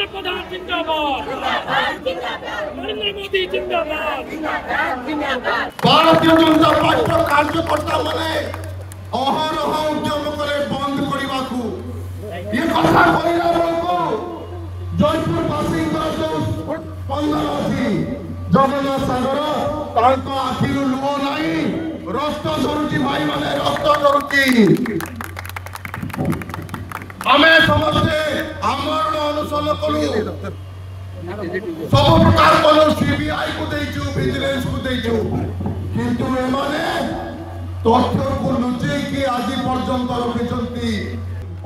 আমাদের প্রধান জিন্দাবাদ নরেন্দ্র মোদী জিন্দাবাদ ভারতীয় জনতা পার্টির কার্যকর্তা মানে অহরহ উদ্যম করে বন্ধ করিবাকু জয়পুর বাসীঙ্কর যোଉ ଅଛି জগন্নাଥ ସାଗର ତାଙ୍କ ଆଖିରୁ ଲୁହ ନାହିଁ ରକ୍ତ ଝରୁଛି ଭାଇମାନେ ରକ୍ତ ଝରୁଛି ଆମେ ସମସ୍ତେ आमरण अनुसरण करू ସବୁ ପ୍ରକାର କଲୁ ସିବିଆଇ କୁ ଦେଇଛୁ ଭିଜିଲାନ୍ସ କୁ ଦେଇଛୁ କିନ୍ତୁ ଏମାନେ ତଥ୍ୟକୁ ଲୁଚେଇକି ଆଜି ପର୍ଯ୍ୟନ୍ତ ରଖିଛନ୍ତି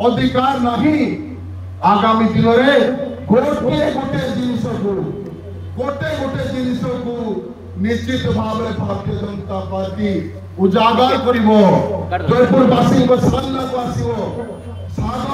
ଅଧିକାର ନାହିଁ ଆଗାମୀ ଦିନରେ ଗୋଟିଏ ଗୋଟେ ଜିନିଷକୁ ଗୋଟେ ଗୋଟେ ଜିନିଷକୁ ନିଶ୍ଚିତ ଭାବରେ ଭାରତୀୟ ଜନତା ପାର୍ଟି ଉଜାଗର କରିବ ଜୟପୁରବାସୀଙ୍କ ସାମ୍ନାକୁ ଆସିବ ସାଧାରଣ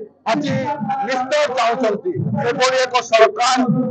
आज निस्तर चाहती सरकार